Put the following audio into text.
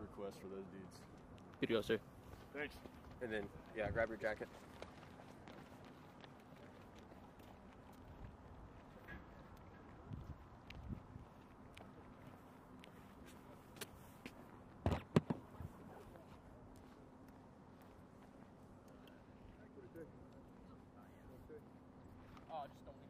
request for those dudes. Good to go, sir. Thanks. And then, yeah, grab your jacket. Oh, just don't